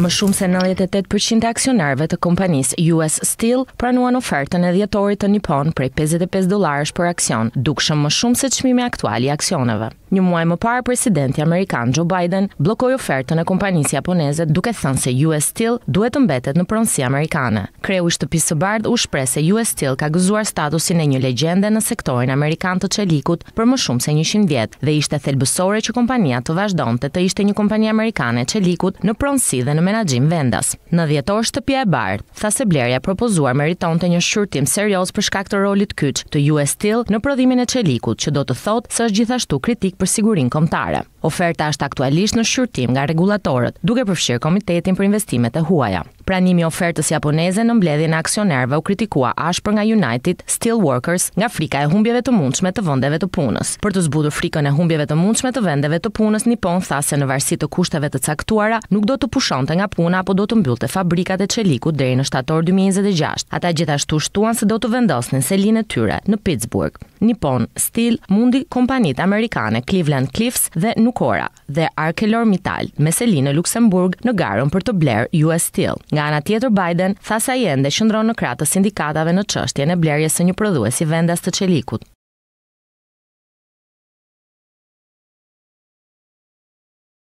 Më shumë se nëntëdhjetë e tetë për qind e aksionarëve të kompanisë US Steel pranuan ofertën e dhjetorit të Nippon prej pesëdhjetë e pesë dollarësh për aksion, dukshëm më shumë se çmimi aktual i aksioneve. Një muaj më parë, presidenti amerikan Joe Biden bllokoi ofertën e kompanisë japoneze duke thënë se US Steel duhet të mbetet në pronësi amerikane. Kreu i Shtëpisë së Bardhë u shpreh se US Steel ka gëzuar statusin e një legjende në sektorin amerikan të çelikut për më shumë se njëqind vjet dhe ishte thelbësore që kompania të vazhdonte të ishte një kompani amerikane e çelikut në pronësi dhe në menaxhim vendas. Në dhjetor Shtëpia e Bardhë tha se blerja e propozuar meritonte një shqyrtim serioz për shkak të rolit kyç të US Steel në prodhimin e çelikut, që do të thotë se është gjithashtu kritike për sigurinë kombëtare. Oferta është aktualisht në shqyrtim nga rregullatorët, duke përfshirë Komitetin për Investimet e Huaja. Pranimi i ofertës japoneze në mbledhjen e aksionerëve u kritikua ashpër nga United Steelworkers nga frika e humbjeve të mundshme të vendeve të punës. Për të zbutur frikën e humbjeve të mundshme të vendeve të punës, Nippon tha se në varësi të kushteve të caktuara, nuk do të pushonte nga puna apo do të mbyllte fabrikat e çelikut deri në shtator dy mijë e njëzet e gjashtë. Ata gjithashtu shtuan se do të vendosnin selinë e tyre në Pittsburgh. Nippon Steel mundi kompanitë amerikane Cleveland Cliffs dhe Nucora dhe ArcelorMittal me seli në Luksemburg në garën për të blerë US Steel. Nga ana tjetër Biden tha se ai ende qëndron në krah të sindikatave në çështjen e blerjes së një prodhuesi vendas të çelikut.